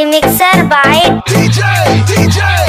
Remixer by DJ, DJ,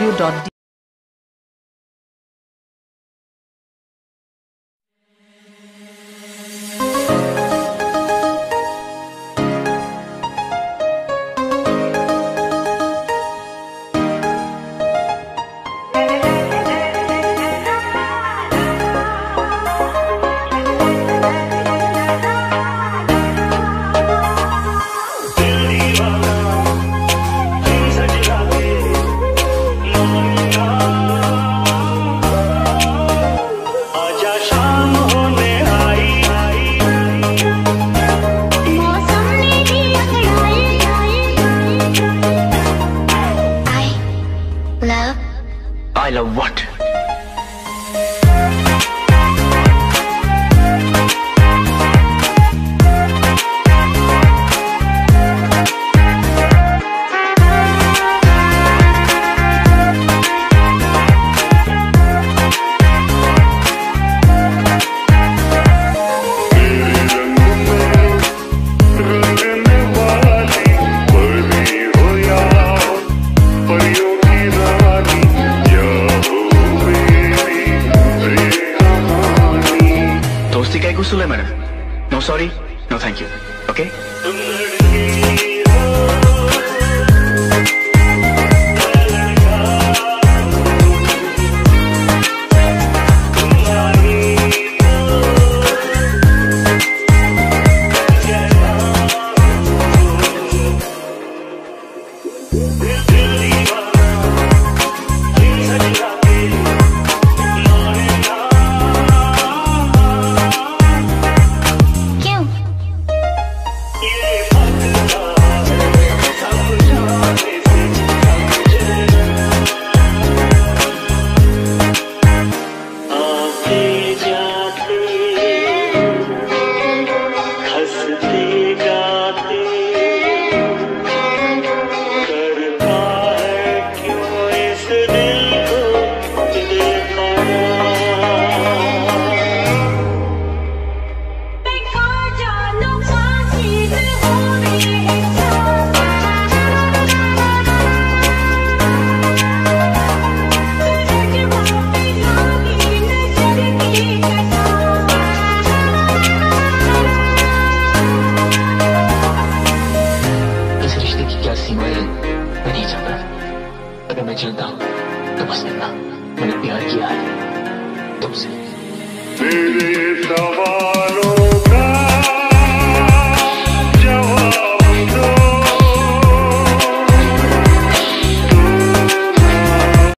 www.d